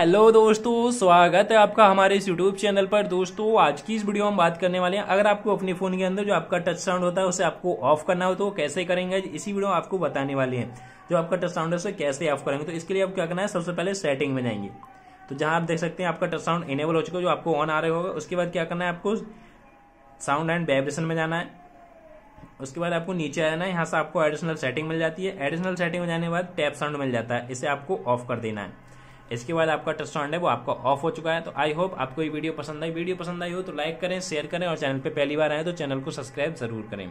Hello दोस्तों, स्वागत है आपका हमारे इस यूट्यूब चैनल पर। दोस्तों, आज की इस वीडियो में बात करने वाले हैं। अगर आपको अपने फ़ोन के अंदर जो आपका टच साउंड होता है, उसे आपको ऑफ़ करना हो तो कैसे करेंगे? इसी वीडियो में आपको बताने वाले हैं, जो आपका टच साउंड है, उसे कैसे ऑफ़ करेंगे। तो इसके लिए आप क्या करना है, सबसे पहले सेटिंग में जाएँगे। तो जहाँ आप देख सकते हैं, आपका टच साउंड इनेबल हो चुका है, जो आपको ऑन आ रहे होगा। उसके बाद क्या करना है, आपको साउंड एंड वाइब्रेशन में जाना है। उसके बाद आपको नीचे आना है, यहाँ से आपको एडिशनल सेटिंग मिल जाती है। एडिशनल सेटिंग में जाने के बाद टैप साउंड मिल जाता है, इसे आपको ऑफ़ कर देना है। इसके बाद आपका ट्रस्ट फंड है, वो आपका ऑफ़ हो चुका है तो आई होप आपको ये वीडियो पसंद आई। वीडियो पसंद आई हो तो लाइक करें शेयर करें और चैनल पर पहली बार आए तो चैनल को सब्सक्राइब ज़रूर करें।